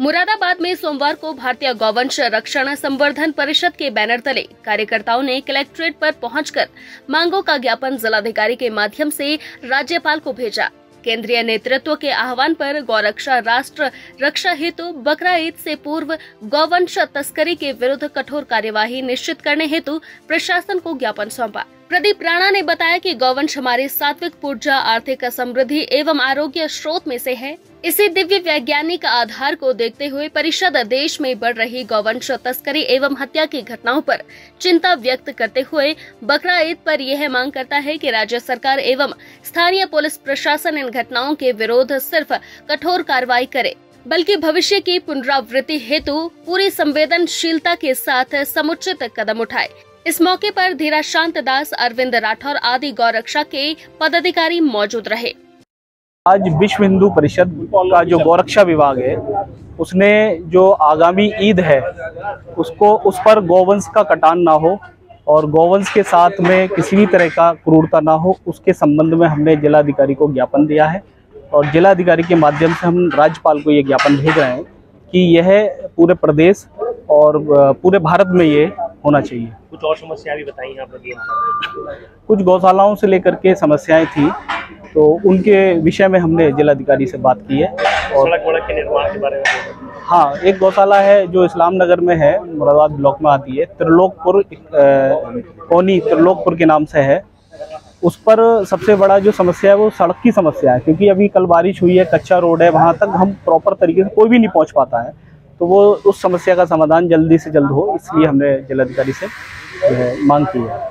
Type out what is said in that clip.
मुरादाबाद में सोमवार को भारतीय गौवंश रक्षण संवर्धन परिषद के बैनर तले कार्यकर्ताओं ने कलेक्ट्रेट पर पहुंचकर मांगों का ज्ञापन जिलाधिकारी के माध्यम से राज्यपाल को भेजा। केंद्रीय नेतृत्व के आह्वान पर गौरक्षा राष्ट्र रक्षा हेतु बकरा ईद से पूर्व गौवंश तस्करी के विरुद्ध कठोर कार्यवाही निश्चित करने हेतु प्रशासन को ज्ञापन सौंपा। प्रदीप राणा ने बताया कि गौवंश हमारी सात्विक ऊर्जा आर्थिक समृद्धि एवं आरोग्य स्रोत में से है। इसी दिव्य वैज्ञानिक आधार को देखते हुए परिषद देश में बढ़ रही गौवंश तस्करी एवं हत्या की घटनाओं पर चिंता व्यक्त करते हुए बकरा ईद पर यह मांग करता है कि राज्य सरकार एवं स्थानीय पुलिस प्रशासन इन घटनाओं के विरोध सिर्फ़ कठोर कार्रवाई करे, बल्कि भविष्य की पुनरावृत्ति हेतु पूरी संवेदनशीलता के साथ समुचित कदम उठाए। इस मौके पर धीरा शांत दास, अरविंद राठौर आदि गौरक्षा के पदाधिकारी मौजूद रहे। आज विश्व हिंदू परिषद का जो गौरक्षा विभाग है, उसने जो आगामी ईद है, उसको उस पर गौवंश का कटान ना हो और गौवंश के साथ में किसी भी तरह का क्रूरता ना हो, उसके संबंध में हमने जिलाधिकारी को ज्ञापन दिया है और जिलाधिकारी के माध्यम से हम राज्यपाल को ये ज्ञापन भेज रहे हैं कि यह पूरे प्रदेश और पूरे भारत में ये होना चाहिए। कुछ और समस्या भी बताई आप लोग कुछ गौशालाओं से लेकर के समस्याएँ थी तो उनके विषय में हमने जिलाधिकारी से बात की है। और सड़क वड़क के निर्माण के बारे में हाँ एक गौशाला है जो इस्लाम नगर में है मुरादाबाद ब्लॉक में आती है। त्रिलोकपुर कोनी त्रिलोकपुर के नाम से है। उस पर सबसे बड़ा जो समस्या है वो सड़क की समस्या है क्योंकि अभी कल बारिश हुई है कच्चा रोड है वहाँ तक हम प्रॉपर तरीके से कोई भी नहीं पहुँच पाता है। तो वो उस समस्या का समाधान जल्दी से जल्द हो, इसलिए हमने जिलाधिकारी से मांग की है।